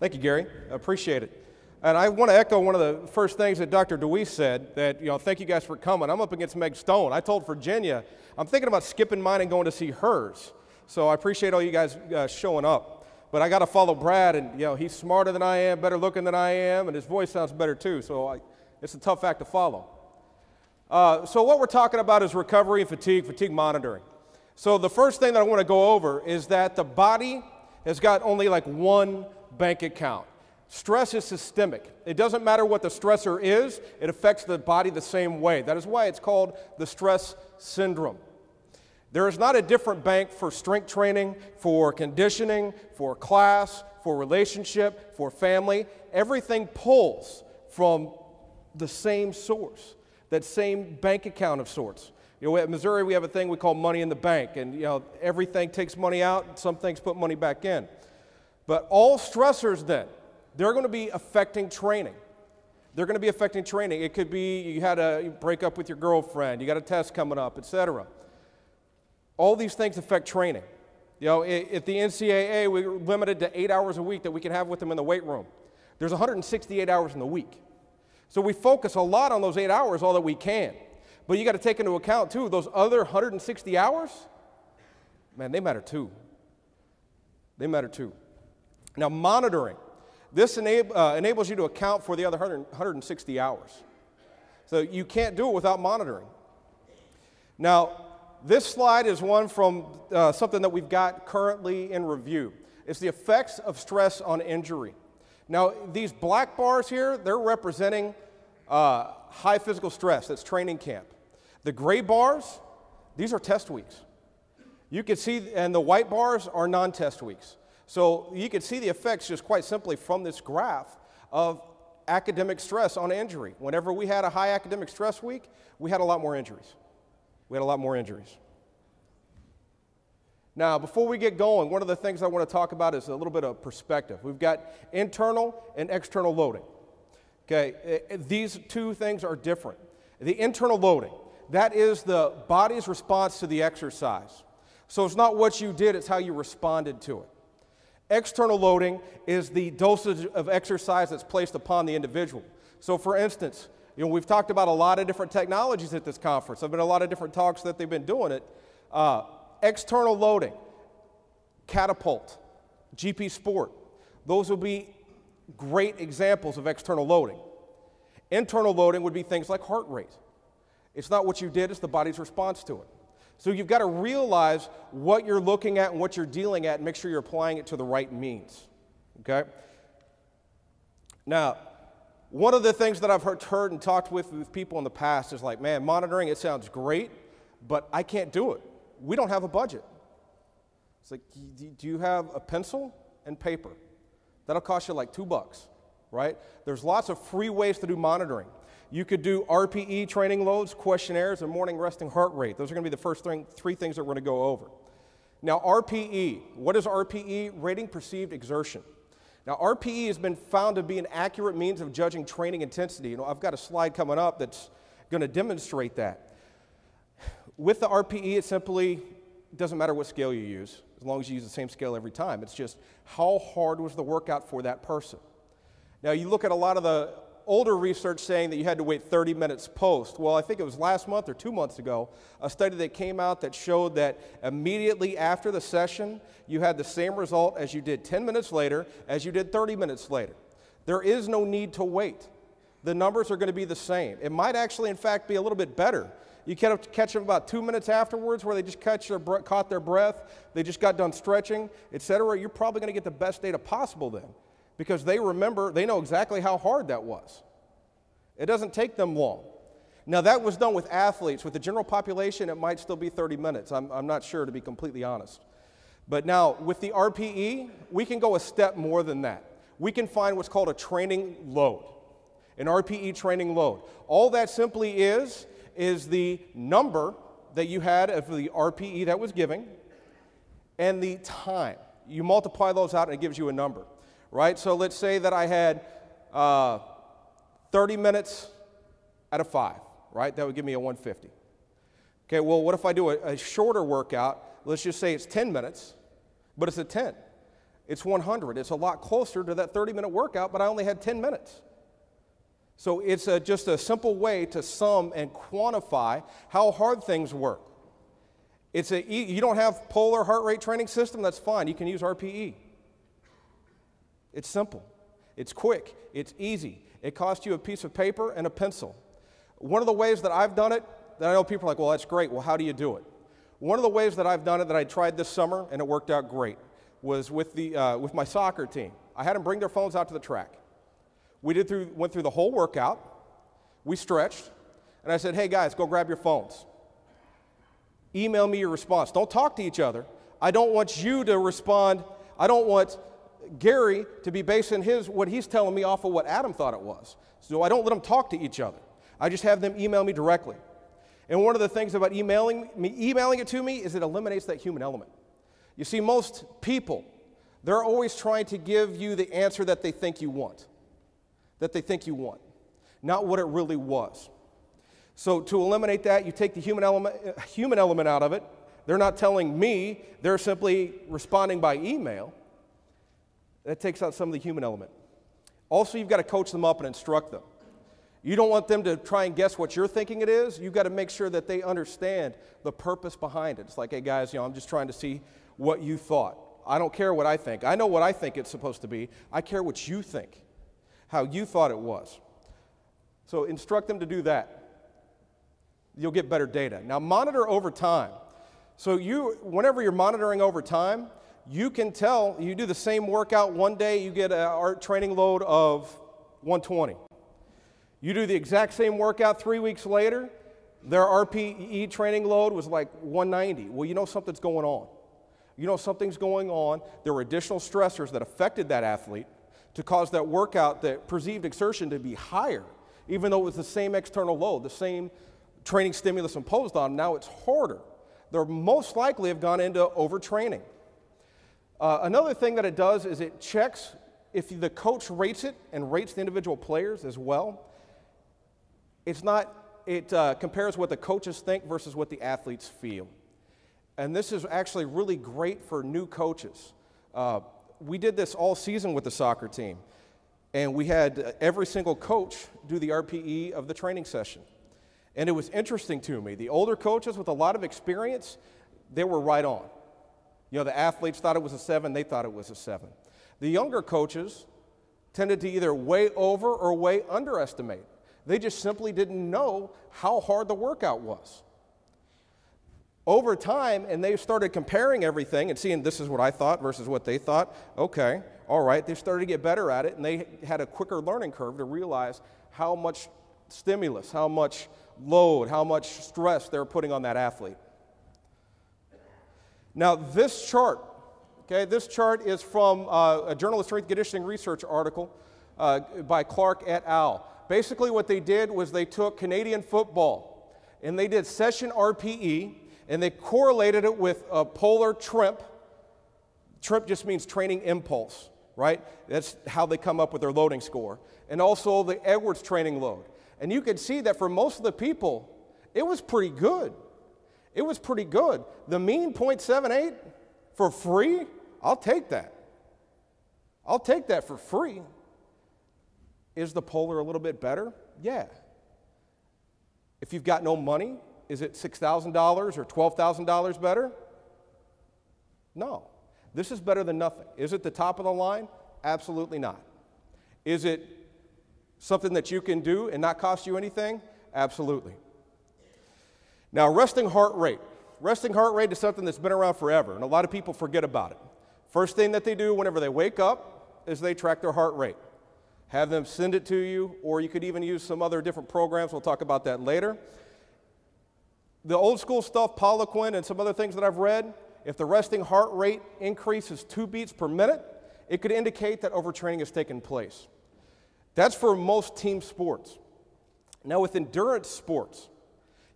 Thank you, Gary. I appreciate it. And I want to echo one of the first things that Dr. DeWeese said that, you know, thank you guys for coming. I'm up against Meg Stone. I told Virginia, I'm thinking about skipping mine and going to see hers. So I appreciate all you guys uh, showing up. But I got to follow Brad, and, you know, he's smarter than I am, better looking than I am, and his voice sounds better too. So I, it's a tough act to follow. Uh, so what we're talking about is recovery and fatigue, fatigue monitoring. So the first thing that I want to go over is that the body has got only like one bank account. Stress is systemic. It doesn't matter what the stressor is, it affects the body the same way. That is why it's called the stress syndrome. There is not a different bank for strength training, for conditioning, for class, for relationship, for family. Everything pulls from the same source, that same bank account of sorts. You know, at Missouri, we have a thing we call money in the bank, and you know, everything takes money out, some things put money back in. But all stressors, then, they're going to be affecting training. They're going to be affecting training. It could be you had a break up with your girlfriend, you got a test coming up, etc. All these things affect training. You know, at the NCAA, we're limited to eight hours a week that we can have with them in the weight room. There's 168 hours in the week. So we focus a lot on those eight hours, all that we can. But you got to take into account, too, those other 160 hours, man, they matter too. They matter too. Now, monitoring. This uh, enables you to account for the other 100, 160 hours. So you can't do it without monitoring. Now, this slide is one from uh, something that we've got currently in review. It's the effects of stress on injury. Now, these black bars here, they're representing uh, high physical stress. That's training camp. The gray bars, these are test weeks. You can see, and the white bars are non test weeks. So you can see the effects just quite simply from this graph of academic stress on injury. Whenever we had a high academic stress week, we had a lot more injuries. We had a lot more injuries. Now, before we get going, one of the things I want to talk about is a little bit of perspective. We've got internal and external loading. Okay, eh, eh, these two things are different. The internal loading, that is the body's response to the exercise. So it's not what you did, it's how you responded to it. External loading is the dosage of exercise that's placed upon the individual. So, for instance, you know, we've talked about a lot of different technologies at this conference. There have been a lot of different talks that they've been doing it. Uh, external loading, catapult, GP Sport, those would be great examples of external loading. Internal loading would be things like heart rate. It's not what you did, it's the body's response to it. So you've got to realize what you're looking at and what you're dealing at and make sure you're applying it to the right means. Okay? Now, one of the things that I've heard, heard and talked with, with people in the past is like, man, monitoring, it sounds great, but I can't do it. We don't have a budget. It's like, do you have a pencil and paper? That'll cost you like two bucks, right? There's lots of free ways to do monitoring. You could do RPE training loads, questionnaires, and morning resting heart rate. Those are going to be the first thing, three things that we're going to go over. Now, RPE. What is RPE? Rating perceived exertion. Now, RPE has been found to be an accurate means of judging training intensity. You know, I've got a slide coming up that's going to demonstrate that. With the RPE, it simply doesn't matter what scale you use, as long as you use the same scale every time. It's just how hard was the workout for that person. Now, you look at a lot of the older research saying that you had to wait 30 minutes post. Well, I think it was last month or two months ago, a study that came out that showed that immediately after the session, you had the same result as you did 10 minutes later, as you did 30 minutes later. There is no need to wait. The numbers are going to be the same. It might actually, in fact, be a little bit better. You can catch them about two minutes afterwards where they just catch their caught their breath, they just got done stretching, etc. You're probably going to get the best data possible then because they remember, they know exactly how hard that was. It doesn't take them long. Now, that was done with athletes. With the general population, it might still be 30 minutes. I'm, I'm not sure, to be completely honest. But now, with the RPE, we can go a step more than that. We can find what's called a training load, an RPE training load. All that simply is, is the number that you had of the RPE that was giving and the time. You multiply those out and it gives you a number right? So let's say that I had uh, 30 minutes out of five, right? That would give me a 150. Okay, well, what if I do a, a shorter workout? Let's just say it's 10 minutes, but it's a 10. It's 100. It's a lot closer to that 30 minute workout, but I only had 10 minutes. So it's a, just a simple way to sum and quantify how hard things work. It's a, you don't have polar heart rate training system, that's fine. You can use RPE. It's simple, it's quick, it's easy. It costs you a piece of paper and a pencil. One of the ways that I've done it, that I know people are like, well, that's great. Well, how do you do it? One of the ways that I've done it that I tried this summer and it worked out great was with, the, uh, with my soccer team. I had them bring their phones out to the track. We did through, went through the whole workout. We stretched. And I said, hey guys, go grab your phones. Email me your response. Don't talk to each other. I don't want you to respond. I don't want Gary to be basing his what he's telling me off of what Adam thought it was. So I don't let them talk to each other. I just have them email me directly. And one of the things about emailing me, emailing it to me is it eliminates that human element. You see, most people, they're always trying to give you the answer that they think you want, that they think you want, not what it really was. So to eliminate that, you take the human element, human element out of it. They're not telling me, they're simply responding by email. That takes out some of the human element. Also, you've got to coach them up and instruct them. You don't want them to try and guess what you're thinking it is. You've got to make sure that they understand the purpose behind it. It's like, hey, guys, you know, I'm just trying to see what you thought. I don't care what I think. I know what I think it's supposed to be. I care what you think, how you thought it was. So instruct them to do that. You'll get better data. Now, monitor over time. So, you, whenever you're monitoring over time, you can tell you do the same workout one day, you get an art training load of 120. You do the exact same workout three weeks later, their RPE training load was like 190. Well, you know something's going on. You know something's going on. There were additional stressors that affected that athlete to cause that workout, that perceived exertion to be higher, even though it was the same external load, the same training stimulus imposed on them. Now it's harder. They're most likely have gone into overtraining. Uh, another thing that it does is it checks if the coach rates it and rates the individual players as well. It's not, it uh, compares what the coaches think versus what the athletes feel. And this is actually really great for new coaches. Uh, we did this all season with the soccer team, and we had every single coach do the RPE of the training session. And it was interesting to me. The older coaches with a lot of experience, they were right on. You know, the athletes thought it was a seven, they thought it was a seven. The younger coaches tended to either way over or way underestimate. They just simply didn't know how hard the workout was. Over time, and they started comparing everything and seeing this is what I thought versus what they thought. Okay, all right, they started to get better at it, and they had a quicker learning curve to realize how much stimulus, how much load, how much stress they're putting on that athlete. Now, this chart, okay, this chart is from uh, a Journal of Strength Conditioning Research article uh, by Clarke et al. Basically, what they did was they took Canadian football and they did session RPE and they correlated it with a polar TRIMP. TRIMP just means training impulse, right? That's how they come up with their loading score. And also the Edwards training load. And you can see that for most of the people, it was pretty good. It was pretty good. The mean 0.78 for free, I'll take that. I'll take that for free. Is the polar a little bit better? Yeah. If you've got no money, is it $6,000 or $12,000 better? No. This is better than nothing. Is it the top of the line? Absolutely not. Is it something that you can do and not cost you anything? Absolutely. Now, resting heart rate. Resting heart rate is something that's been around forever, and a lot of people forget about it. First thing that they do whenever they wake up is they track their heart rate. Have them send it to you, or you could even use some other different programs. We'll talk about that later. The old school stuff, Poliquin, and some other things that I've read, if the resting heart rate increases two beats per minute, it could indicate that overtraining has taken place. That's for most team sports. Now, with endurance sports,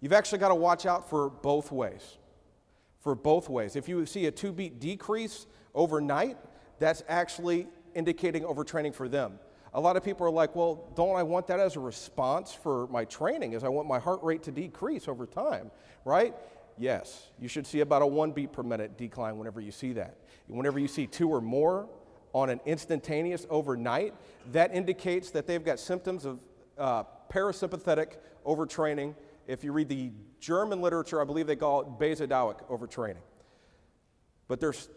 You've actually got to watch out for both ways. For both ways. If you see a two beat decrease overnight, that's actually indicating overtraining for them. A lot of people are like, well, don't I want that as a response for my training? As I want my heart rate to decrease over time, right? Yes, you should see about a one beat per minute decline whenever you see that. Whenever you see two or more, on an instantaneous overnight, that indicates that they've got symptoms of uh, parasympathetic overtraining. If you read the German literature, I believe they call it Basedowian overtraining. But there's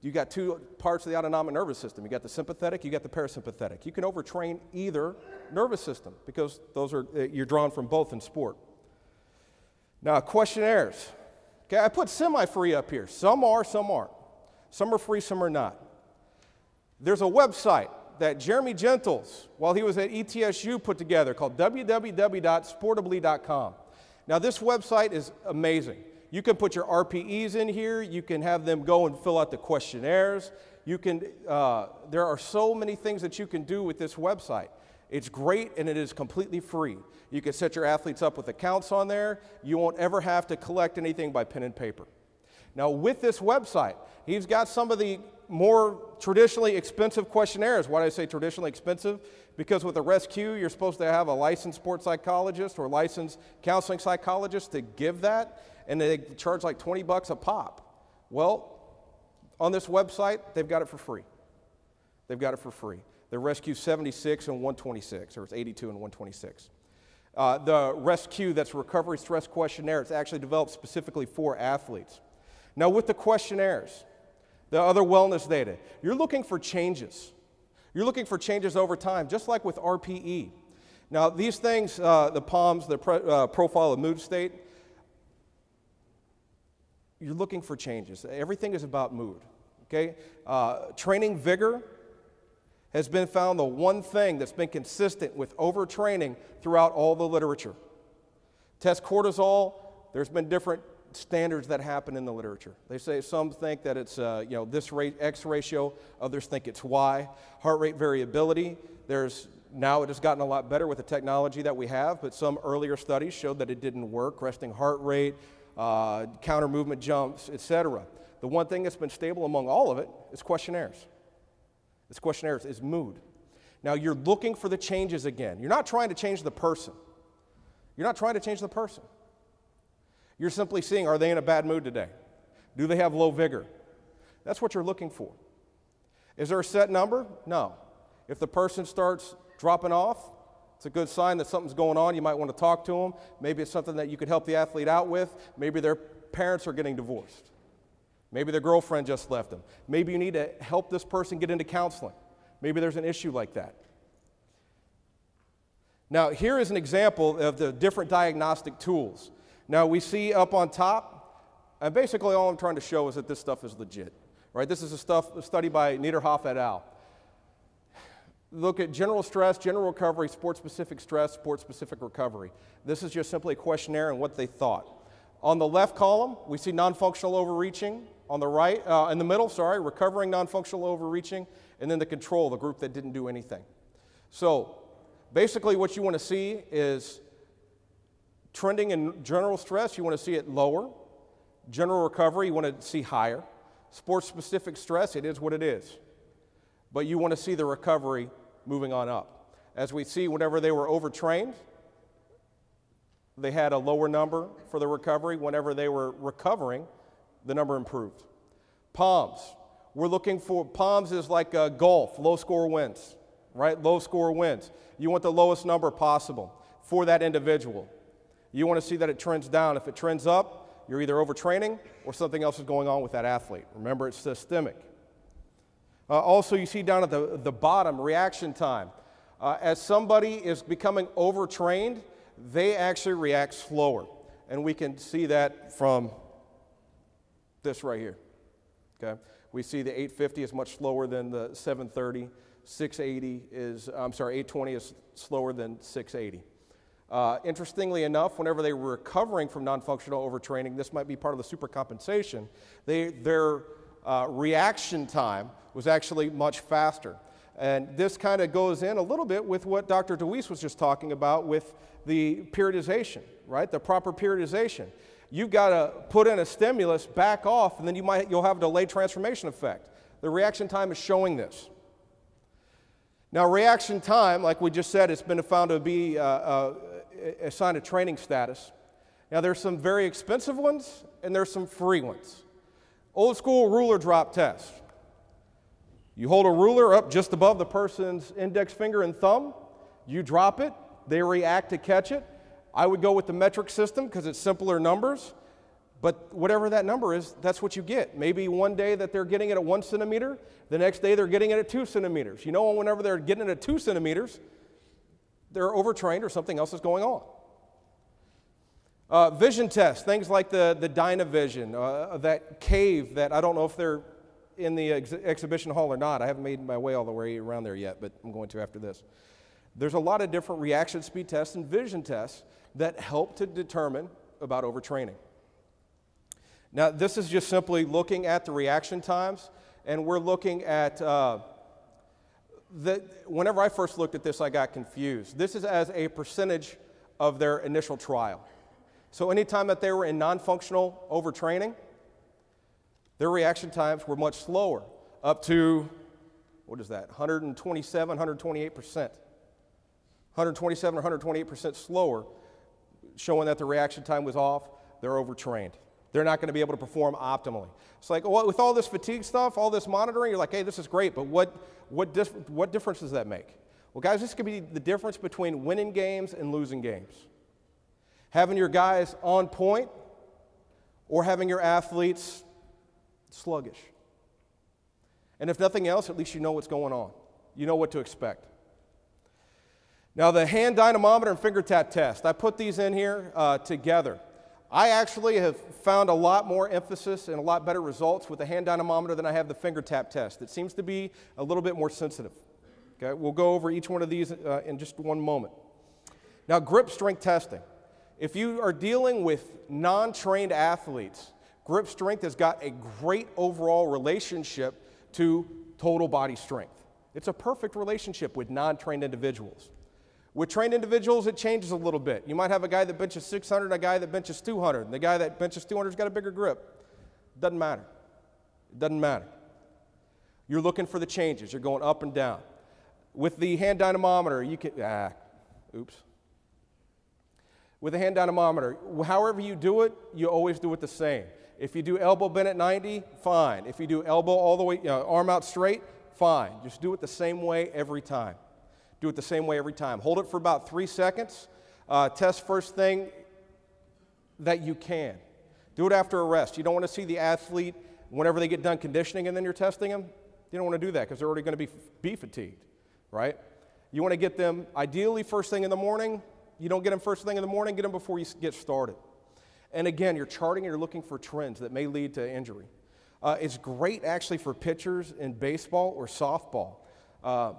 you got two parts of the autonomic nervous system. You got the sympathetic, you got the parasympathetic. You can overtrain either nervous system because those are uh, you're drawn from both in sport. Now, questionnaires. Okay, I put semi-free up here. Some are, some aren't. Some are free, some are not. There's a website that Jeremy Gentles, while he was at ETSU, put together called www.sportably.com. Now, this website is amazing. You can put your RPEs in here. You can have them go and fill out the questionnaires. You can, uh, there are so many things that you can do with this website. It's great and it is completely free. You can set your athletes up with accounts on there. You won't ever have to collect anything by pen and paper. Now, with this website, he's got some of the more traditionally expensive questionnaires. Why do I say traditionally expensive? Because with a RESTQ, you're supposed to have a licensed sports psychologist or licensed counseling psychologist to give that and they charge like 20 bucks a pop. Well, on this website, they've got it for free. They've got it for free. The RESTQ 76 and 126, or it's 82 and 126. Uh, the RESTQ that's Recovery Stress Questionnaire, it's actually developed specifically for athletes. Now, with the questionnaires, the other wellness data, you're looking for changes. You're looking for changes over time, just like with RPE. Now, these things, uh, the POMS, the pro, uh, profile of mood state, you're looking for changes. Everything is about mood. Okay? Uh, training vigor has been found the one thing that's been consistent with overtraining throughout all the literature. Test cortisol, there's been different standards that happen in the literature. They say some think that it's uh, you know this rate X ratio, others think it's Y. Heart rate variability, there's now it has gotten a lot better with the technology that we have, but some earlier studies showed that it didn't work. Resting heart rate, uh, counter movement jumps, etc. The one thing that's been stable among all of it is questionnaires. It's questionnaires, is mood. Now you're looking for the changes again. You're not trying to change the person. You're not trying to change the person. You're simply seeing are they in a bad mood today? Do they have low vigor? That's what you're looking for. Is there a set number? No. If the person starts dropping off, it's a good sign that something's going on. You might want to talk to them. Maybe it's something that you could help the athlete out with. Maybe their parents are getting divorced. Maybe their girlfriend just left them. Maybe you need to help this person get into counseling. Maybe there's an issue like that. Now, here is an example of the different diagnostic tools. Now, we see up on top, and basically all I'm trying to show is that this stuff is legit. Right? This is a, stuff, a study by Nederhof et al look at general stress, general recovery, sport specific stress, sport specific recovery. This is just simply a questionnaire and what they thought. On the left column, we see non functional overreaching. On the right, uh, in the middle, sorry, recovering non functional overreaching. And then the control, the group that didn't do anything. So basically, what you want to see is trending in general stress, you want to see it lower. General recovery, you want to see higher. Sports specific stress, it is what it is. But you want to see the recovery moving on up. As we see, whenever they were overtrained, they had a lower number for the recovery. Whenever they were recovering, the number improved. POMS. We're looking for POMS is like a golf, low score wins, right? Low score wins. You want the lowest number possible for that individual. You want to see that it trends down. If it trends up, you're either overtraining or something else is going on with that athlete. Remember, it's systemic. Uh, also, you see down at the, the bottom, reaction time. Uh, as somebody is becoming overtrained, they actually react slower. And we can see that from this right here. Okay? We see the 850 is much slower than the 730. 680 is, I'm sorry, 820 is slower than 680. Uh, interestingly enough, whenever they were recovering from non functional overtraining, this might be part of the supercompensation, they, their uh, reaction time was actually much faster. And this kind of goes in a little bit with what Dr. DeWeese was just talking about with the periodization, right? The proper periodization. You've got to put in a stimulus, back off, and then you might, you'll have a delayed transformation effect. The reaction time is showing this. Now, reaction time, like we just said, it's been found to be uh, uh, a training status. Now, there's some very expensive ones and there's some free ones. Old school ruler drop test. You hold a ruler up just above the person's index finger and thumb, you drop it, they react to catch it. I would go with the metric system because it's simpler numbers. But whatever that number is, that's what you get. Maybe one day that they're getting it at one centimeter, the next day they're getting it at two centimeters. You know, whenever they're getting it at two centimeters, they're overtrained or something else is going on. Uh, vision tests, things like the, the Dynavision, uh, that cave that I don't know if they're in the ex- exhibition hall or not. I haven't made my way all the way around there yet, but I'm going to after this. There's a lot of different reaction speed tests and vision tests that help to determine about overtraining. Now, this is just simply looking at the reaction times, and we're looking at uh, the, whenever I first looked at this, I got confused. This is as a percentage of their initial trial. So, anytime that they were in non functional overtraining, their reaction times were much slower, up to, what is that, 127, 128%. 127 or 128% slower, showing that the reaction time was off, they're overtrained. They're not going to be able to perform optimally. It's like, well, with all this fatigue stuff, all this monitoring, you're like, hey, this is great, but what, what, dif- what difference does that make? Well, guys, this could be the difference between winning games and losing games. Having your guys on point or having your athletes sluggish. And if nothing else, at least you know what's going on. You know what to expect. Now, the hand dynamometer and finger tap test, I put these in here uh, together. I actually have found a lot more emphasis and a lot better results with the hand dynamometer than I have the finger tap test. It seems to be a little bit more sensitive. Okay, we'll go over each one of these uh, in just one moment. Now, grip strength testing. If you are dealing with non trained athletes, grip strength has got a great overall relationship to total body strength. It's a perfect relationship with non trained individuals. With trained individuals, it changes a little bit. You might have a guy that benches 600, a guy that benches 200. And the guy that benches 200 has got a bigger grip. Doesn't matter. It doesn't matter. You're looking for the changes. You're going up and down. With the hand dynamometer, you can, ah, oops. With the hand dynamometer, however you do it, you always do it the same. If you do elbow bend at 90, fine. If you do elbow all the way, you know, arm out straight, fine. Just do it the same way every time. Do it the same way every time. Hold it for about three seconds. Uh, test first thing that you can. Do it after a rest. You don't want to see the athlete whenever they get done conditioning and then you're testing them. You don't want to do that because they're already going to be, be fatigued, right? You want to get them ideally first thing in the morning. You don't get them first thing in the morning, get them before you get started. And again, you're charting and you're looking for trends that may lead to injury. Uh, it's great actually for pitchers in baseball or softball. Uh,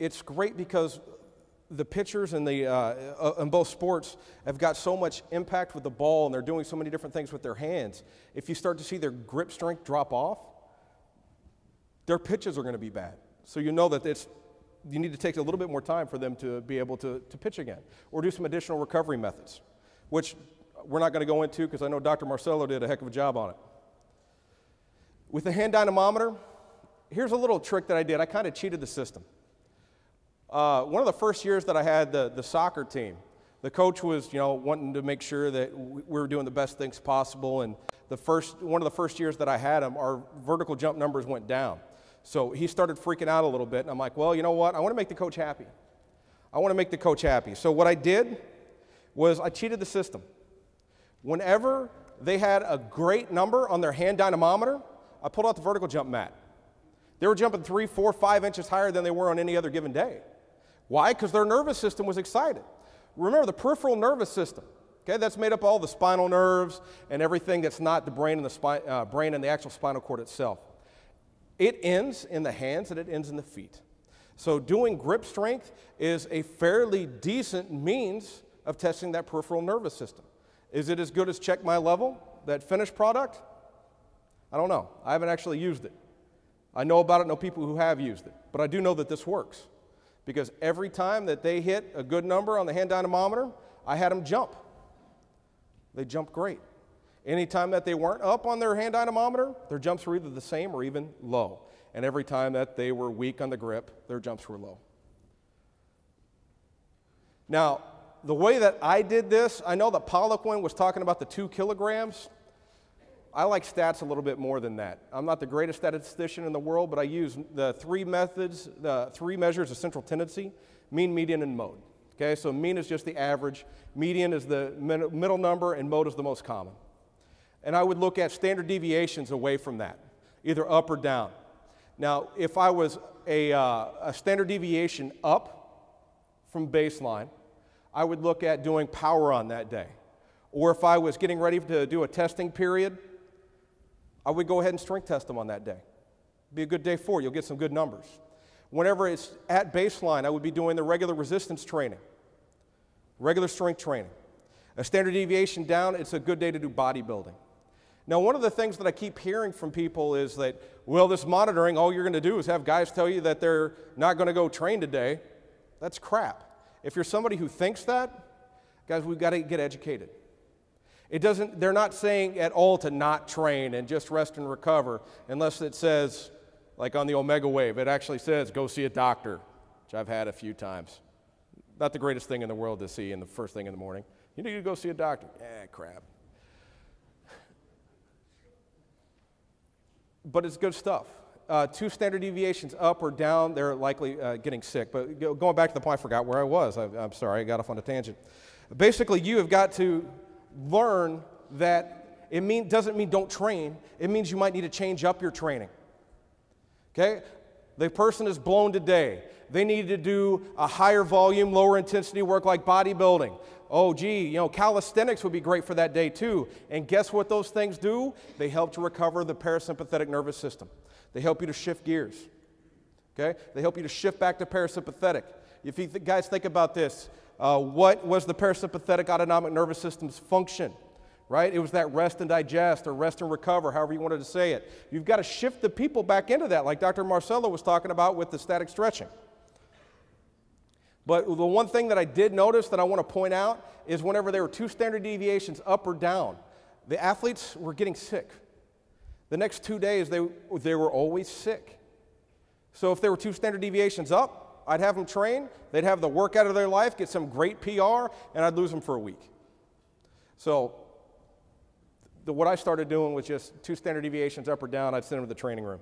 it's great because the pitchers in, the, uh, uh, in both sports have got so much impact with the ball and they're doing so many different things with their hands. If you start to see their grip strength drop off, their pitches are going to be bad. So you know that it's, you need to take a little bit more time for them to be able to, to pitch again or do some additional recovery methods, which we're not going to go into because I know Dr. Marcelo did a heck of a job on it. With the hand dynamometer, here's a little trick that I did. I kind of cheated the system. Uh, one of the first years that I had the, the soccer team, the coach was, you know, wanting to make sure that we were doing the best things possible. And the first, one of the first years that I had him, our vertical jump numbers went down. So he started freaking out a little bit. And I'm like, well, you know what? I want to make the coach happy. I want to make the coach happy. So what I did was I cheated the system. Whenever they had a great number on their hand dynamometer, I pulled out the vertical jump mat. They were jumping three, four, five inches higher than they were on any other given day. Why? Because their nervous system was excited. Remember the peripheral nervous system. Okay, that's made up all the spinal nerves and everything that's not the brain and the spine, uh, brain and the actual spinal cord itself. It ends in the hands and it ends in the feet. So doing grip strength is a fairly decent means of testing that peripheral nervous system. Is it as good as check my level, that finished product? I don't know. I haven't actually used it. I know about it, know people who have used it, but I do know that this works because every time that they hit a good number on the hand dynamometer, I had them jump. They jumped great. Anytime that they weren't up on their hand dynamometer, their jumps were either the same or even low. And every time that they were weak on the grip, their jumps were low. Now, the way that I did this, I know that Poliquin was talking about the two kilograms. I like stats a little bit more than that. I'm not the greatest statistician in the world, but I use the three methods, the three measures of central tendency mean, median, and mode. Okay, so mean is just the average, median is the middle number, and mode is the most common. And I would look at standard deviations away from that, either up or down. Now, if I was a, uh, a standard deviation up from baseline, I would look at doing power on that day. Or if I was getting ready to do a testing period, I would go ahead and strength test them on that day. Be a good day for you. You'll get some good numbers. Whenever it's at baseline, I would be doing the regular resistance training, regular strength training. A standard deviation down, it's a good day to do bodybuilding. Now, one of the things that I keep hearing from people is that, well, this monitoring, all you're going to do is have guys tell you that they're not going to go train today. That's crap. If you're somebody who thinks that, guys, we've got to get educated. It doesn't, they're not saying at all to not train and just rest and recover unless it says, like on the Omega Wave, it actually says go see a doctor, which I've had a few times. Not the greatest thing in the world to see in the first thing in the morning. You need to go see a doctor. Eh, crap. But it's good stuff. Uh, two standard deviations up or down, they're likely uh, getting sick. But going back to the point, I forgot where I was. I, I'm sorry, I got off on a tangent. Basically, you have got to learn that it mean, doesn't mean don't train, it means you might need to change up your training. Okay? The person is blown today. They need to do a higher volume, lower intensity work like bodybuilding. Oh, gee, you know, calisthenics would be great for that day too. And guess what those things do? They help to recover the parasympathetic nervous system. They help you to shift gears. Okay? They help you to shift back to parasympathetic. If you th- guys think about this, uh, what was the parasympathetic autonomic nervous system's function? Right? It was that rest and digest or rest and recover, however you wanted to say it. You've got to shift the people back into that, like Dr. Marcelo was talking about with the static stretching. But the one thing that I did notice that I want to point out is whenever there were two standard deviations up or down, the athletes were getting sick. The next two days, they, they were always sick. So if there were two standard deviations up, I'd have them train, they'd have the work out of their life, get some great PR, and I'd lose them for a week. So, the, what I started doing was just two standard deviations up or down, I'd send them to the training room.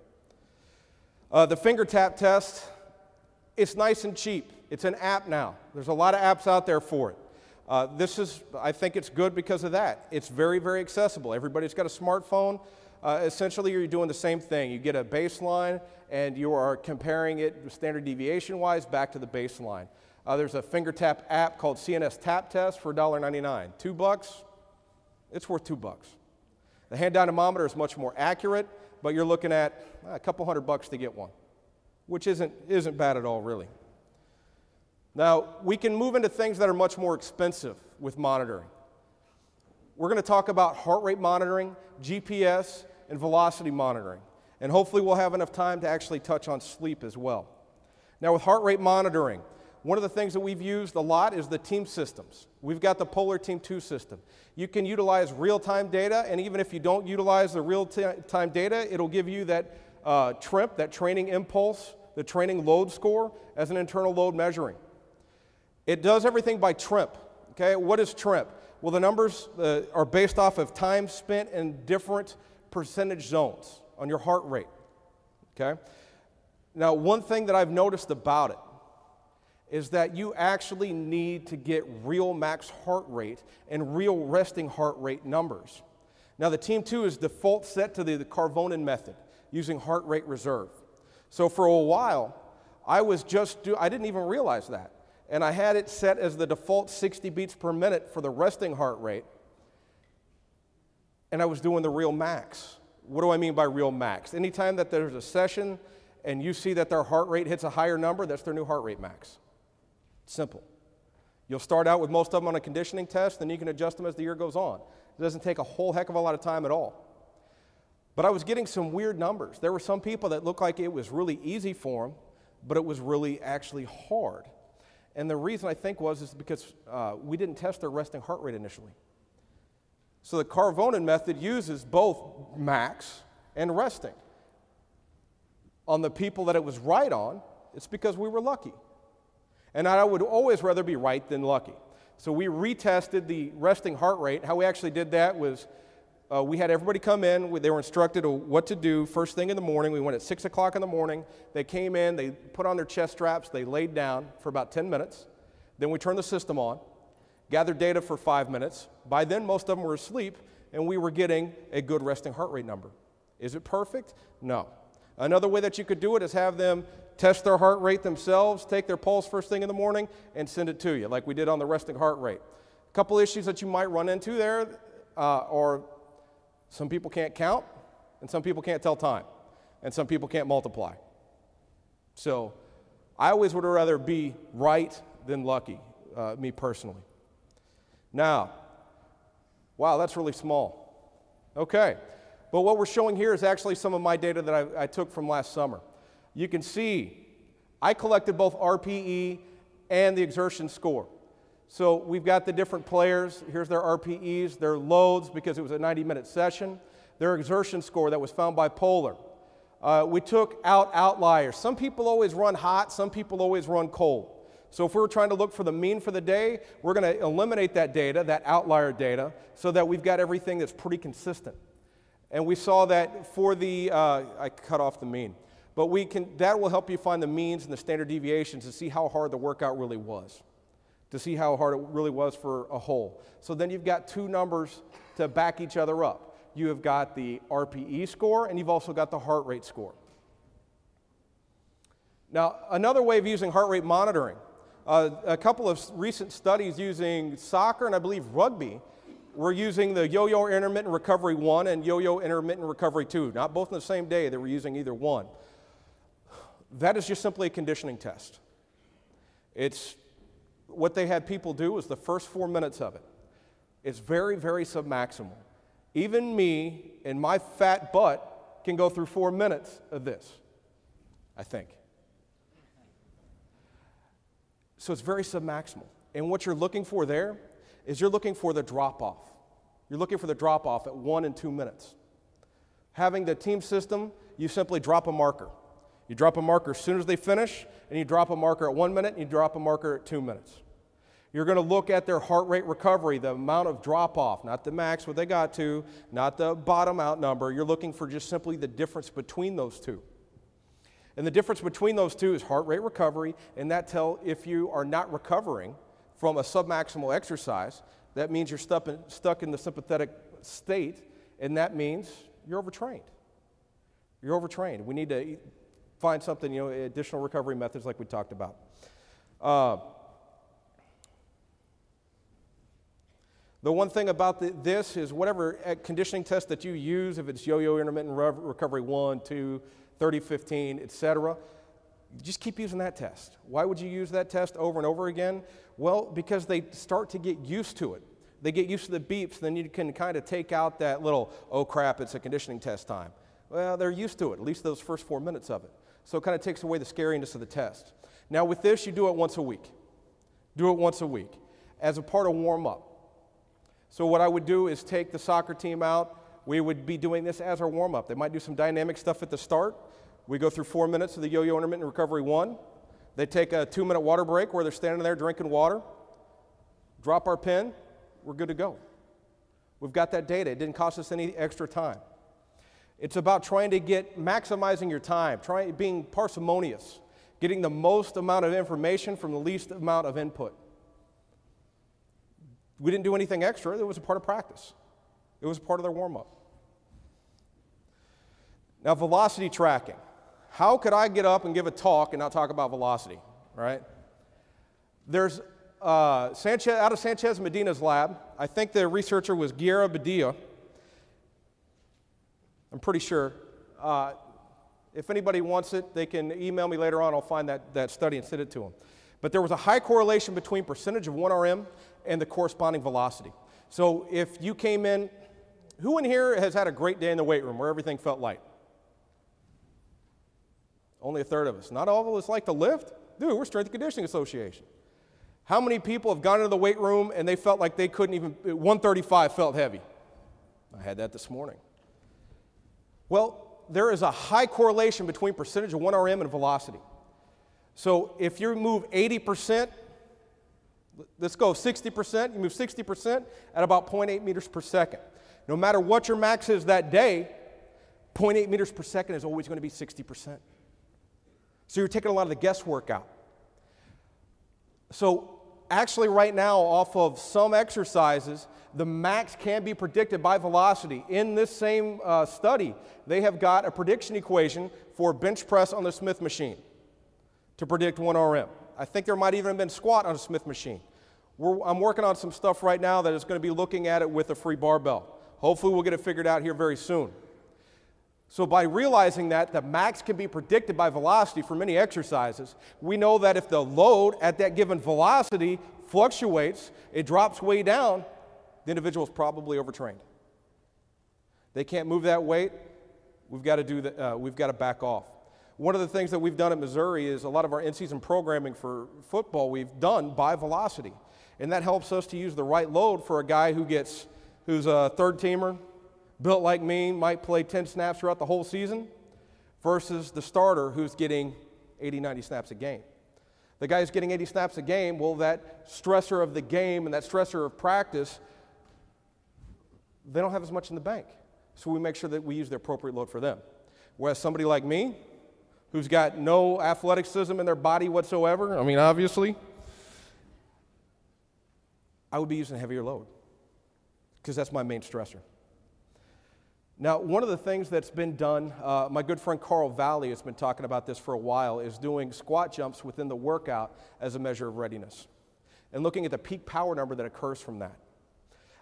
Uh, the finger tap test, it's nice and cheap. It's an app now. There's a lot of apps out there for it. Uh, this is, I think it's good because of that. It's very, very accessible. Everybody's got a smartphone. Uh, essentially, you're doing the same thing. You get a baseline, and you are comparing it standard deviation wise back to the baseline. Uh, there's a finger tap app called CNS Tap Test for $1.99. Two bucks, it's worth two bucks. The hand dynamometer is much more accurate, but you're looking at uh, a couple hundred bucks to get one, which isn't, isn't bad at all, really. Now, we can move into things that are much more expensive with monitoring. We're going to talk about heart rate monitoring, GPS, and velocity monitoring. And hopefully, we'll have enough time to actually touch on sleep as well. Now, with heart rate monitoring, one of the things that we've used a lot is the team systems. We've got the Polar Team 2 system. You can utilize real time data, and even if you don't utilize the real time data, it'll give you that uh, TRIMP, that training impulse, the training load score, as an internal load measuring. It does everything by TRIMP. Okay, what is TRIMP? Well, the numbers uh, are based off of time spent in different percentage zones on your heart rate. Okay? Now, one thing that I've noticed about it is that you actually need to get real max heart rate and real resting heart rate numbers. Now, the Team 2 is default set to the, the Karvonen method using heart rate reserve. So, for a while, I was just do, I didn't even realize that. And I had it set as the default 60 beats per minute for the resting heart rate. And I was doing the real max. What do I mean by real max? Anytime that there's a session and you see that their heart rate hits a higher number, that's their new heart rate max. Simple. You'll start out with most of them on a conditioning test, then you can adjust them as the year goes on. It doesn't take a whole heck of a lot of time at all. But I was getting some weird numbers. There were some people that looked like it was really easy for them, but it was really actually hard. And the reason I think was is because uh, we didn't test their resting heart rate initially. So the Karvonen method uses both max and resting. On the people that it was right on, it's because we were lucky. And I would always rather be right than lucky. So we retested the resting heart rate. How we actually did that was uh, we had everybody come in. They were instructed what to do first thing in the morning. We went at 6 o'clock in the morning. They came in, they put on their chest straps, they laid down for about 10 minutes. Then we turned the system on, gathered data for five minutes. By then, most of them were asleep, and we were getting a good resting heart rate number. Is it perfect? No. Another way that you could do it is have them test their heart rate themselves, take their pulse first thing in the morning, and send it to you, like we did on the resting heart rate. A couple issues that you might run into there uh, are some people can't count, and some people can't tell time, and some people can't multiply. So I always would rather be right than lucky, uh, me personally. Now, wow, that's really small. Okay. But what we're showing here is actually some of my data that I, I took from last summer. You can see I collected both RPE and the exertion score. So we've got the different players. Here's their RPEs, their loads, because it was a 90 minute session, their exertion score that was found by Polar. Uh, we took out outliers. Some people always run hot, some people always run cold. So if we're trying to look for the mean for the day, we're going to eliminate that data, that outlier data, so that we've got everything that's pretty consistent. And we saw that for the, uh, I cut off the mean, but we can, that will help you find the means and the standard deviations to see how hard the workout really was, to see how hard it really was for a whole. So then you've got two numbers to back each other up. You have got the RPE score and you've also got the heart rate score. Now, another way of using heart rate monitoring, uh, a couple of recent studies using soccer and I believe rugby we're using the yo-yo intermittent recovery 1 and yo-yo intermittent recovery 2. Not both on the same day, they were using either one. That is just simply a conditioning test. It's what they had people do was the first four minutes of it. It's very, very submaximal. Even me and my fat butt can go through four minutes of this, I think. So it's very submaximal. And what you're looking for there is you're looking for the drop off. You're looking for the drop off at one and two minutes. Having the team system, you simply drop a marker. You drop a marker as soon as they finish, and you drop a marker at one minute, and you drop a marker at two minutes. You're going to look at their heart rate recovery, the amount of drop off, not the max, what they got to, not the bottom out number. You're looking for just simply the difference between those two. And the difference between those two is heart rate recovery, and that tell if you are not recovering from a submaximal exercise, that means you're stuck in, stuck in the sympathetic state, and that means you're overtrained. You're overtrained. We need to find something, you know, additional recovery methods like we talked about. Uh, the one thing about the, this is whatever uh, conditioning test that you use, if it's yo-yo intermittent recovery 1, 2, 30, 15, etc., just keep using that test. Why would you use that test over and over again? Well, because they start to get used to it. They get used to the beeps, then you can kind of take out that little, oh crap, it's a conditioning test time. Well, they're used to it, at least those first four minutes of it. So it kind of takes away the scariness of the test. Now, with this, you do it once a week. Do it once a week as a part of warm up. So, what I would do is take the soccer team out. We would be doing this as our warm up. They might do some dynamic stuff at the start. We go through four minutes of the yo yo intermittent recovery one. They take a two minute water break where they're standing there drinking water, drop our pin, we're good to go. We've got that data. It didn't cost us any extra time. It's about trying to get maximizing your time, trying being parsimonious, getting the most amount of information from the least amount of input. We didn't do anything extra. It was a part of practice. It was part of their warm up. Now, velocity tracking. How could I get up and give a talk and not talk about velocity, right? There's uh, Sanchez, out of Sanchez Medina's lab. I think the researcher was González-Badillo. I'm pretty sure. Uh, if anybody wants it, they can email me later on. I'll find that, that study and send it to them. But there was a high correlation between percentage of 1RM and the corresponding velocity. So if you came in, who in here has had a great day in the weight room where everything felt light? Only a third of us. Not all of us like to lift. Dude, we're Strength and Conditioning Association. How many people have gone into the weight room and they felt like they couldn't even, uh, 135 felt heavy? I had that this morning. Well, there is a high correlation between percentage of 1RM and velocity. So if you move 80%, let's go 60%, you move 60% at about 0.8 meters per second. No matter what your max is that day, 0.8 meters per second is always going to be 60%. So you're taking a lot of the guesswork out. So, actually, right now, off of some exercises, the max can be predicted by velocity. In this same uh, study, they have got a prediction equation for bench press on the Smith machine to predict 1RM. I think there might even have been squat on a Smith machine. We're, I'm working on some stuff right now that is going to be looking at it with a free barbell. Hopefully, we'll get it figured out here very soon. So, by realizing that the max can be predicted by velocity for many exercises, we know that if the load at that given velocity fluctuates, it drops way down, the individual is probably overtrained. They can't move that weight. We've got to do that. Uh, we've got to back off. One of the things that we've done at Missouri is a lot of our in-season programming for football we've done by velocity, and that helps us to use the right load for a guy who gets who's a third teamer, built like me, might play 10 snaps throughout the whole season, versus the starter who's getting 80, 90 snaps a game. The guy who's getting 80 snaps a game, well, that stressor of the game and that stressor of practice, they don't have as much in the bank. So we make sure that we use the appropriate load for them. Whereas somebody like me, who's got no athleticism in their body whatsoever, I mean, obviously, I would be using a heavier load because that's my main stressor. Now, one of the things that's been done, uh, my good friend Carl Valle has been talking about this for a while, is doing squat jumps within the workout as a measure of readiness and looking at the peak power number that occurs from that.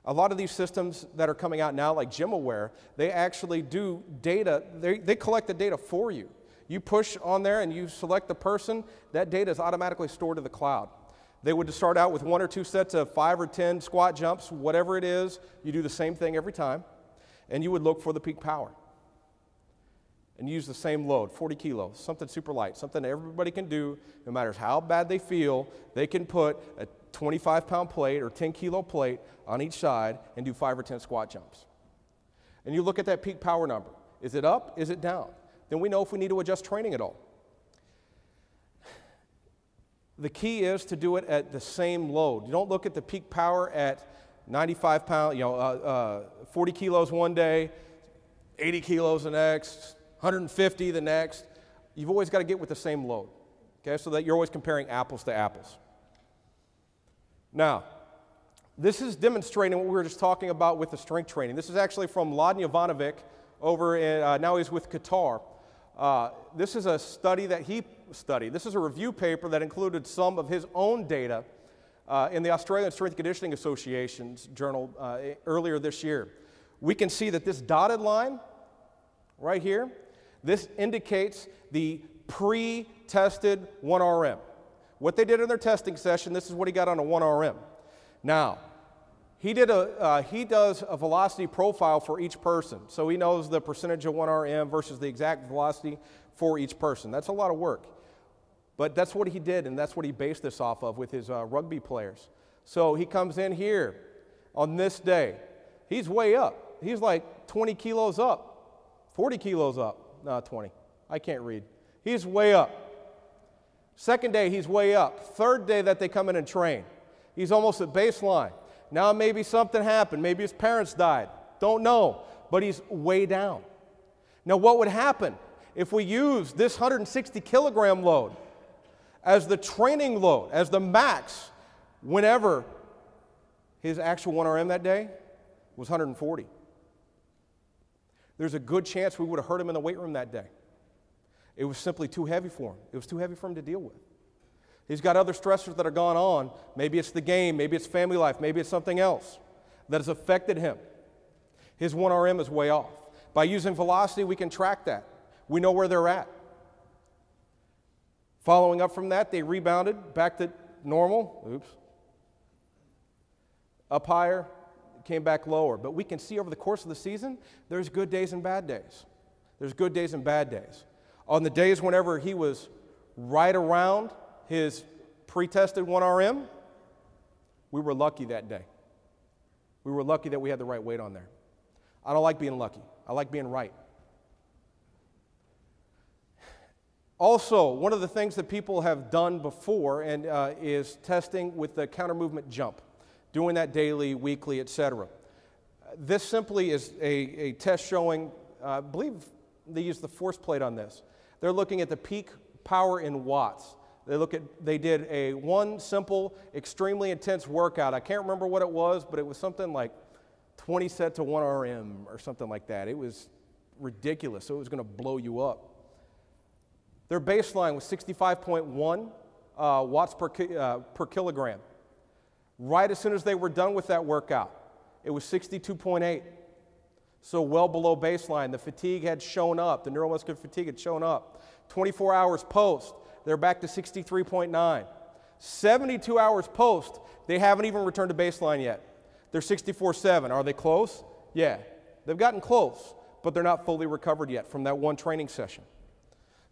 A lot of these systems that are coming out now, like GymAware, they actually do data, they, they collect the data for you. You push on there and you select the person, that data is automatically stored to the cloud. They would start out with one or two sets of five or 10 squat jumps, whatever it is. You do the same thing every time, and you would look for the peak power. And use the same load, 40 kilos, something super light, something everybody can do, no matter how bad they feel. They can put a 25 pound plate or 10 kilo plate on each side and do five or 10 squat jumps. And you look at that peak power number. Is it up? Is it down? Then we know if we need to adjust training at all. The key is to do it at the same load. You don't look at the peak power at 95 pounds, you know, uh, uh, 40 kilos one day, 80 kilos the next, 150 the next. You've always got to get with the same load, okay, so that you're always comparing apples to apples. Now, this is demonstrating what we were just talking about with the strength training. This is actually from Mladen Jovanovic over in, uh, now he's with Qatar. Uh, this is a study that he studied. This is a review paper that included some of his own data uh, in the Australian Strength and Conditioning Association's journal uh, earlier this year. We can see that this dotted line right here, this indicates the pre tested 1RM. What they did in their testing session, this is what he got on a 1RM. Now, he, did a, uh, he does a velocity profile for each person. So he knows the percentage of 1RM versus the exact velocity for each person. That's a lot of work. But that's what he did, and that's what he based this off of with his uh, rugby players. So he comes in here on this day. He's way up. He's like 20 kilos up, 40 kilos up. No, 20. I can't read. He's way up. Second day, he's way up. Third day that they come in and train, he's almost at baseline. Now maybe something happened. Maybe his parents died. Don't know. But he's way down. Now, what would happen if we use this 160 kilogram load as the training load, as the max, whenever his actual 1RM that day was 140? There's a good chance we would have hurt him in the weight room that day. It was simply too heavy for him. It was too heavy for him to deal with. He's got other stressors that are gone on. Maybe it's the game, maybe it's family life, maybe it's something else that has affected him. His 1RM is way off. By using velocity, we can track that. We know where they're at. Following up from that, they rebounded back to normal. Oops. Up higher, came back lower. But we can see over the course of the season, there's good days and bad days. There's good days and bad days. On the days whenever he was right around his pre tested 1RM, we were lucky that day. We were lucky that we had the right weight on there. I don't like being lucky, I like being right. Also, one of the things that people have done before and uh, is testing with the counter movement jump, doing that daily, weekly, etc. This simply is a, a test showing, uh, I believe they use the force plate on this. They're looking at the peak power in watts. They look at they did a one simple, extremely intense workout. I can't remember what it was, but it was something like 20 sets of 1 RM or something like that. It was ridiculous. So it was going to blow you up. Their baseline was 65.1 uh, watts per, ki- uh, per kilogram. Right as soon as they were done with that workout, it was 62.8. So well below baseline. The fatigue had shown up, the neuromuscular fatigue had shown up. 24 hours post, they're back to 63.9. 72 hours post, they haven't even returned to baseline yet. They're 64.7. Are they close? Yeah, they've gotten close, but they're not fully recovered yet from that one training session.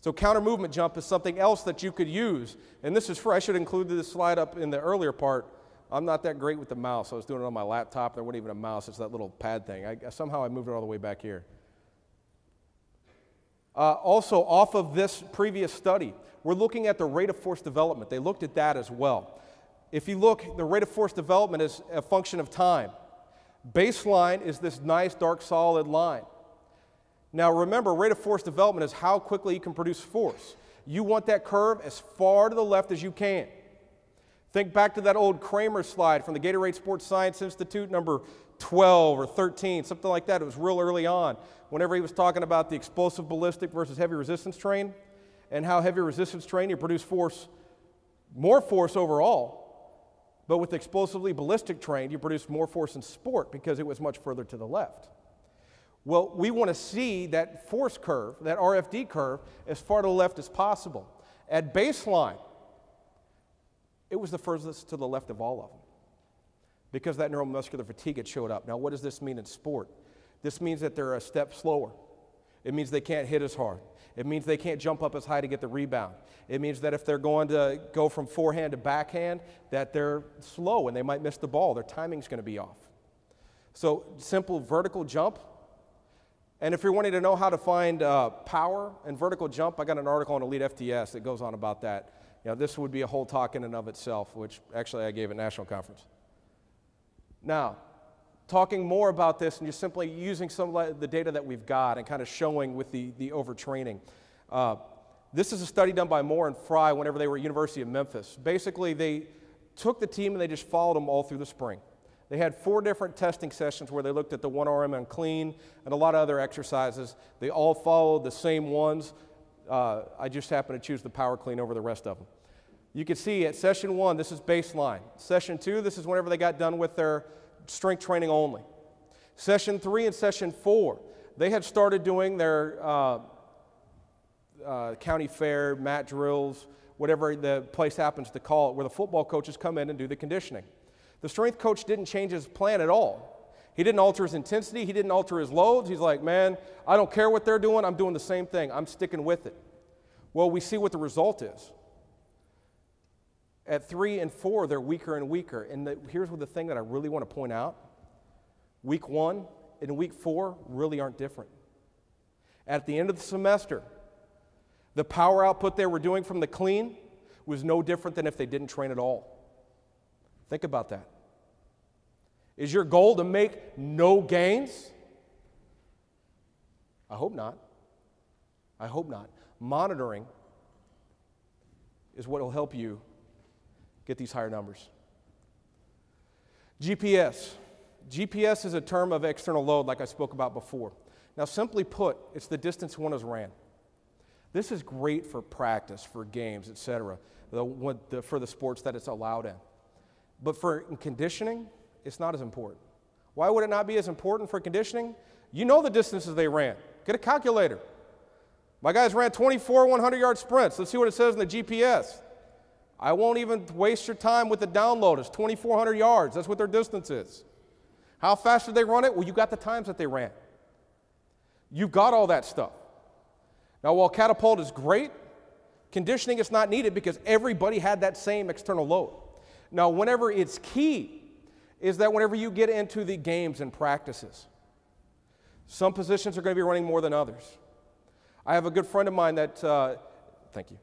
So, counter movement jump is something else that you could use. And this is for, I should include this slide up in the earlier part. I'm not that great with the mouse. I was doing it on my laptop. There wasn't even a mouse, it's that little pad thing. I, somehow I moved it all the way back here. Uh, also, off of this previous study, we're looking at the rate of force development. They looked at that as well. If you look, the rate of force development is a function of time. Baseline is this nice dark solid line. Now remember, rate of force development is how quickly you can produce force. You want that curve as far to the left as you can. Think back to that old Kraemer slide from the Gatorade Sports Science Institute, number 12 or 13, something like that. It was real early on, whenever he was talking about the explosive ballistic versus heavy resistance train, and how heavy resistance train you produce force, more force overall, but with explosively ballistic train you produce more force in sport because it was much further to the left. Well, we want to see that force curve, that RFD curve, as far to the left as possible. At baseline, it was the furthest to the left of all of them because that neuromuscular fatigue had showed up. Now, what does this mean in sport? This means that they're a step slower. It means they can't hit as hard. It means they can't jump up as high to get the rebound. It means that if they're going to go from forehand to backhand, that they're slow and they might miss the ball. Their timing's going to be off. So, simple vertical jump and if you're wanting to know how to find uh, power and vertical jump, I got an article on Elite FTS that goes on about that. You know, this would be a whole talk in and of itself, which actually I gave at national conference. Now, talking more about this and just simply using some of the data that we've got and kind of showing with the, the overtraining. Uh, this is a study done by Moore and Fry whenever they were at University of Memphis. Basically, they took the team and they just followed them all through the spring. They had four different testing sessions where they looked at the 1RM and clean and a lot of other exercises. They all followed the same ones. Uh, I just happened to choose the power clean over the rest of them. You can see at session one, this is baseline. Session two, this is whenever they got done with their strength training only. Session three and session four, they had started doing their uh, uh, county fair, mat drills, whatever the place happens to call it, where the football coaches come in and do the conditioning. The strength coach didn't change his plan at all. He didn't alter his intensity, he didn't alter his loads. He's like, man, I don't care what they're doing, I'm doing the same thing, I'm sticking with it. Well, we see what the result is. At three and four, they're weaker and weaker. And the, here's the thing that I really want to point out week one and week four really aren't different. At the end of the semester, the power output they were doing from the clean was no different than if they didn't train at all. Think about that. Is your goal to make no gains? I hope not. I hope not. Monitoring is what will help you get these higher numbers. GPS. GPS is a term of external load, like I spoke about before. Now, simply put, it's the distance one has ran. This is great for practice, for games, etc., for the sports that it's allowed in. But for conditioning, it's not as important. Why would it not be as important for conditioning? You know the distances they ran. Get a calculator. My guys ran 24 100 yard sprints. Let's see what it says in the GPS. I won't even waste your time with the download. It's 2,400 yards. That's what their distance is. How fast did they run it? Well, you got the times that they ran. You've got all that stuff. Now, while catapult is great, conditioning is not needed because everybody had that same external load. Now, whenever it's key, is that whenever you get into the games and practices, some positions are going to be running more than others. I have a good friend of mine that, uh, thank you,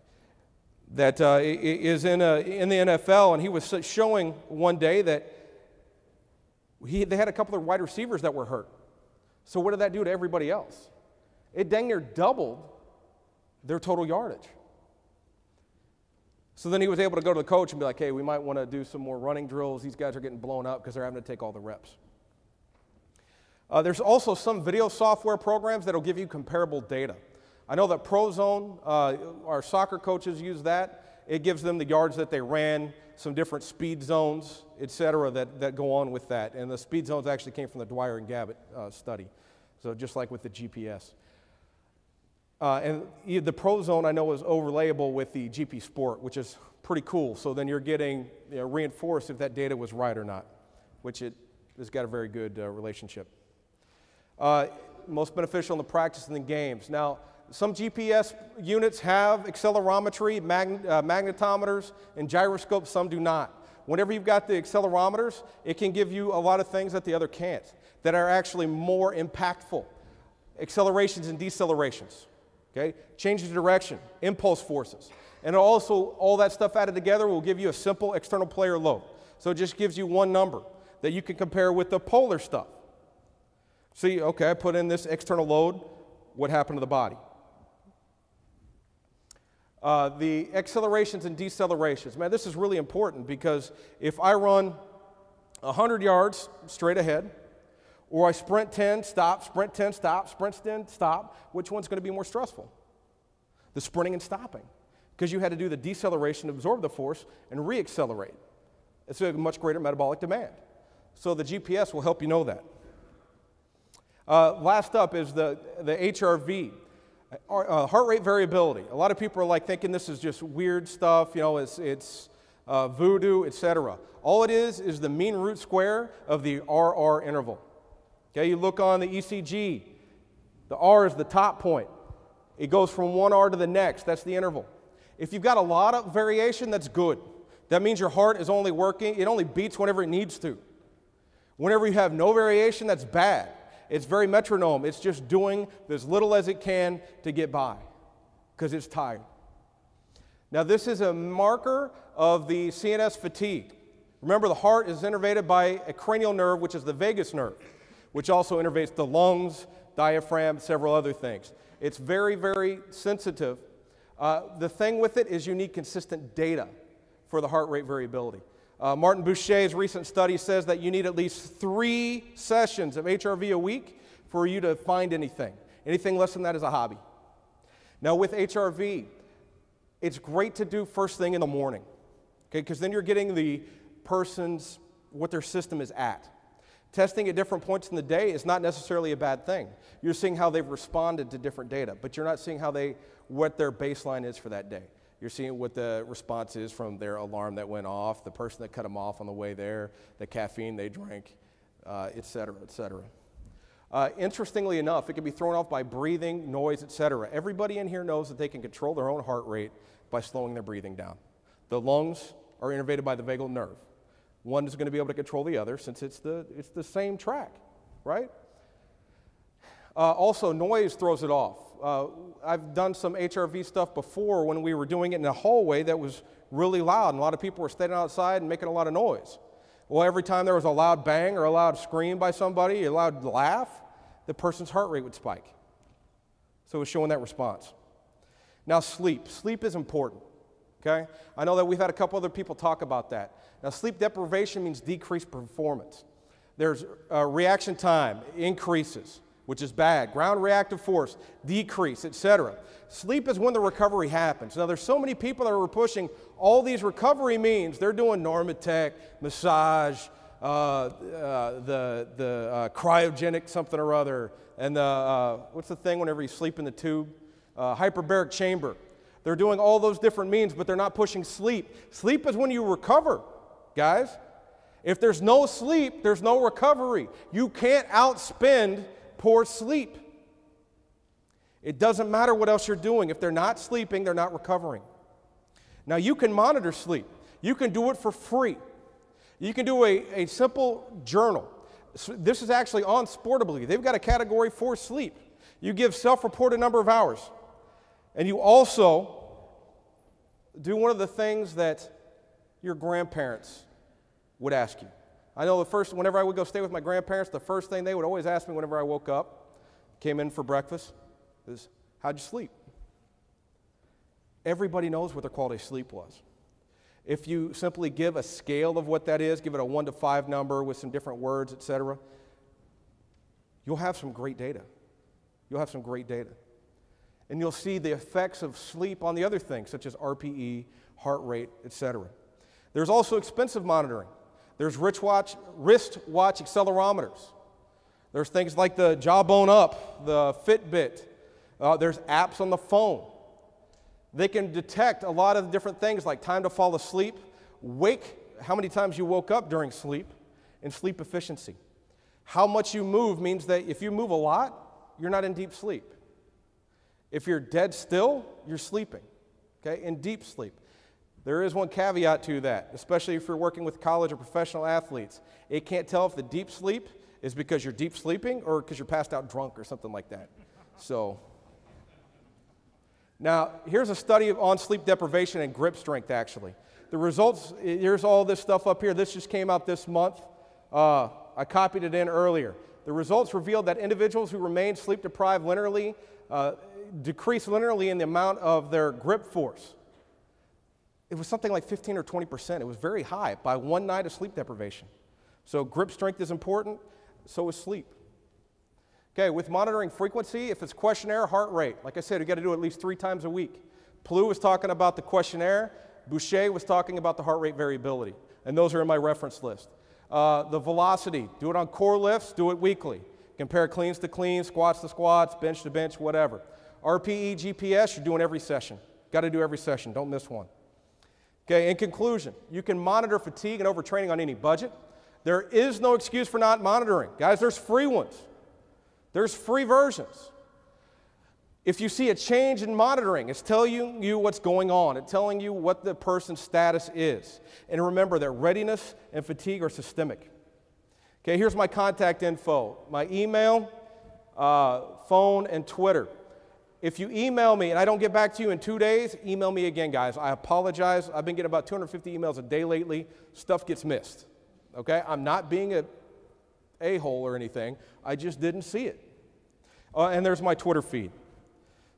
that uh, in, a, in the NFL, and he was showing one day that He, they had a couple of wide receivers that were hurt. So, what did that do to everybody else? It dang near doubled their total yardage. So then he was able to go to the coach and be like, hey, we might want to do some more running drills. These guys are getting blown up because they're having to take all the reps. Uh, there's also some video software programs that'll give you comparable data. I know that Prozone, uh, our soccer coaches use that. It gives them the yards that they ran, some different speed zones, et cetera, that, that go on with that. And the speed zones actually came from the Dwyer and Gabbett uh, study. So just like with the GPS. Uh, and the Prozone I know is overlayable with the GP Sport, which is pretty cool. So then you're getting you know, reinforced if that data was right or not, which it has got a very good uh, relationship. Uh, most beneficial in the practice and the games. Now, some GPS units have accelerometry, mag- uh, magnetometers, and gyroscopes, some do not. Whenever you've got the accelerometers, it can give you a lot of things that the other can't, that are actually more impactful. Accelerations and decelerations, okay? Change of direction, impulse forces. And also, all that stuff added together will give you a simple external player load. So it just gives you one number that you can compare with the polar stuff. See, okay, I put in this external load, what happened to the body? Uh, the accelerations and decelerations. Man, this is really important because if I run 100 yards straight ahead, or I sprint 10, stop, sprint 10, stop, sprint 10, stop, which one's going to be more stressful? The sprinting and stopping. Because you had to do the deceleration absorb the force and reaccelerate. It's a much greater metabolic demand. So the GPS will help you know that. Uh, last up is the, the HRV, uh, heart rate variability. A lot of people are like thinking this is just weird stuff, you know, it's, it's uh, voodoo, etc. All it is is the mean root square of the RR interval. Okay, you look on the ECG, the R is the top point. It goes from one R to the next, that's the interval. If you've got a lot of variation, that's good. That means your heart is only working, it only beats whenever it needs to. Whenever you have no variation, that's bad. It's very metronome. It's just doing as little as it can to get by because it's tired. Now, this is a marker of the CNS fatigue. Remember, the heart is innervated by a cranial nerve, which is the vagus nerve, which also innervates the lungs, diaphragm, several other things. It's very, very sensitive. Uh, the thing with it is you need consistent data for the heart rate variability. Uh, Martin Buchheit's recent study says that you need at least three sessions of HRV a week for you to find anything. Anything less than that is a hobby. Now, with HRV, it's great to do first thing in the morning, okay, because then you're getting the person's, what their system is at. Testing at different points in the day is not necessarily a bad thing. You're seeing how they've responded to different data, but you're not seeing how they, what their baseline is for that day. You're seeing what the response is from their alarm that went off, the person that cut them off on the way there, the caffeine they drank, uh, et cetera, et cetera. Uh, interestingly enough, it can be thrown off by breathing, noise, et cetera. Everybody in here knows that they can control their own heart rate by slowing their breathing down. The lungs are innervated by the vagal nerve. One is going to be able to control the other since it's the, it's the same track, right? Uh, also, noise throws it off. Uh, I've done some HRV stuff before when we were doing it in a hallway that was really loud, and a lot of people were standing outside and making a lot of noise. Well, every time there was a loud bang or a loud scream by somebody, a loud laugh, the person's heart rate would spike. So it was showing that response. Now, sleep. Sleep is important. Okay? I know that we've had a couple other people talk about that. Now, sleep deprivation means decreased performance. There's uh, reaction time increases which is bad. Ground reactive force, decrease, etc. Sleep is when the recovery happens. Now, there's so many people that are pushing all these recovery means. They're doing Normatec, massage, uh, uh, the, the uh, cryogenic something or other, and the, uh, what's the thing whenever you sleep in the tube? Uh, hyperbaric chamber. They're doing all those different means, but they're not pushing sleep. Sleep is when you recover, guys. If there's no sleep, there's no recovery. You can't outspend poor sleep. It doesn't matter what else you're doing. If they're not sleeping, they're not recovering. Now, you can monitor sleep, you can do it for free. You can do a, a simple journal. This is actually on Sportably. They've got a category for sleep. You give self reported number of hours. And you also do one of the things that your grandparents would ask you I know the first, whenever I would go stay with my grandparents, the first thing they would always ask me whenever I woke up, came in for breakfast, is, How'd you sleep? Everybody knows what their quality of sleep was. If you simply give a scale of what that is, give it a one to five number with some different words, etc., you'll have some great data. You'll have some great data. And you'll see the effects of sleep on the other things, such as RPE, heart rate, etc. There's also expensive monitoring. There's rich watch, wrist watch accelerometers. There's things like the Jawbone Up, the Fitbit. Uh, there's apps on the phone. They can detect a lot of different things like time to fall asleep, wake, how many times you woke up during sleep, and sleep efficiency. How much you move means that if you move a lot, you're not in deep sleep. If you're dead still, you're sleeping, okay, in deep sleep. There is one caveat to that, especially if you're working with college or professional athletes. It can't tell if the deep sleep is because you're deep sleeping or because you're passed out drunk or something like that. So, now, here's a study on sleep deprivation and grip strength, actually. The results, here's all this stuff up here. This just came out this month. Uh, I copied it in earlier. The results revealed that individuals who remained sleep deprived linearly uh, decreased linearly in the amount of their grip force. It was something like 15 or 20 percent. It was very high by one night of sleep deprivation. So, grip strength is important, so is sleep. Okay, with monitoring frequency, if it's questionnaire, heart rate, like I said, we got to do it at least three times a week. Plou was talking about the questionnaire, Buchheit was talking about the heart rate variability, and those are in my reference list. Uh, the velocity, do it on core lifts, do it weekly. Compare cleans to cleans, squats to squats, bench to bench, whatever. RPE, GPS, you're doing every session. Got to do every session, don't miss one. Okay, in conclusion, you can monitor fatigue and overtraining on any budget. There is no excuse for not monitoring. Guys, there's free ones. There's free versions. If you see a change in monitoring, it's telling you what's going on. It's telling you what the person's status is. And remember that readiness and fatigue are systemic. Okay, here's my contact info my email, uh, phone, and Twitter. If you email me and I don't get back to you in two days, email me again, guys. I apologize. I've been getting about 250 emails a day lately. Stuff gets missed. Okay, I'm not being a a hole or anything. I just didn't see it. Uh, and there's my Twitter feed.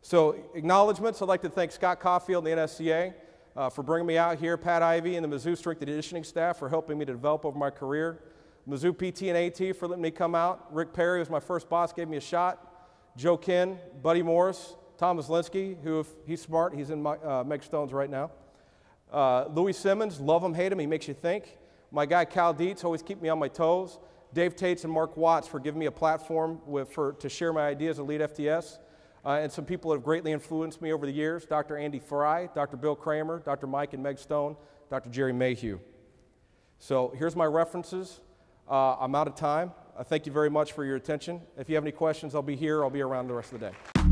So, acknowledgments I'd like to thank Scott Caulfield and the NSCA uh, for bringing me out here, Pat Ivey and the Mizzou Strength and Conditioning staff for helping me to develop over my career, Mizzou PT and AT for letting me come out, Rick Perry was my first boss, gave me a shot, Joe Kenn, Buddy Morris, Thomas Linsky, who, if he's smart, he's in my, uh, Meg Stones right now. Uh, Louie Simmons, love him, hate him, he makes you think. My guy Cal Dietz always keep me on my toes. Dave Tates and Mark Watts for giving me a platform with, for, to share my ideas at Elite FTS. Uh, and some people that have greatly influenced me over the years Dr. Andy Fry, Dr. Bill Kraemer, Dr. Mike and Meg Stone, Dr. Jerry Mayhew. So here's my references. Uh, I'm out of time. I thank you very much for your attention. If you have any questions, I'll be here. I'll be around the rest of the day.